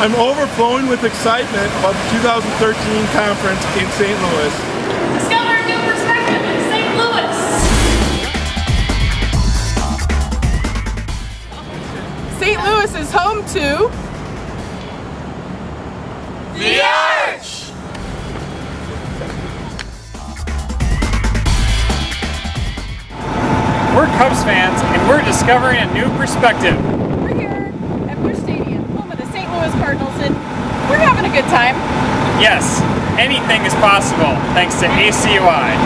I'm overflowing with excitement about the 2013 conference in St. Louis. Discover a new perspective in St. Louis. St. Louis is home to The Arch! We're Cubs fans and we're discovering a new perspective. We're here at Busch Stadium, home of the St. Louis Cardinals, and we're having a good time. Yes, anything is possible thanks to ACUI.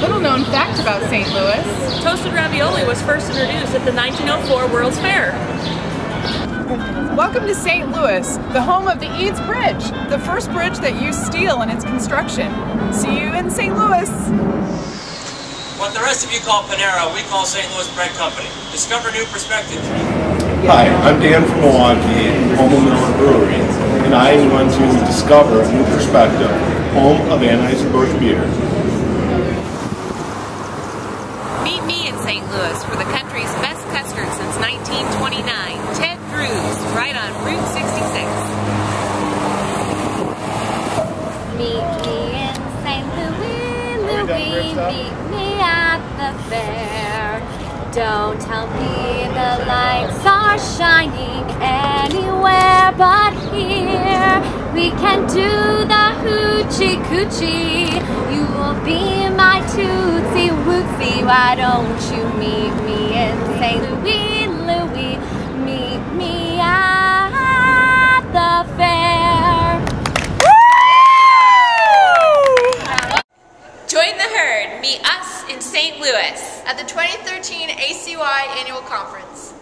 Little known fact about St. Louis. Toasted ravioli was first introduced at the 1904 World's Fair. Welcome to St. Louis, the home of the Eads Bridge, the first bridge that used steel in its construction. See you in St. Louis. What the rest of you call Panera, we call St. Louis Bread Company. Discover new perspectives. Hi, I'm Dan from Milwaukee, home of Miller Brewery, and I am going to discover a new perspective, home of Anheuser-Busch beer. Meet me in St. Louis for the country's best custard since 1929, Ted Drewes, right on Route 66. Meet me in St. Louis, Louis, meet me at the fair. Don't tell me the lights are shining anywhere but here. We can do the hoochie coochie. You will be my tootsie wootsy. Why don't you meet me in St. Louis, Louis? Meet me at the fair. Join the herd. Meet us in St. Louis. at the 2013 ACUI Annual Conference.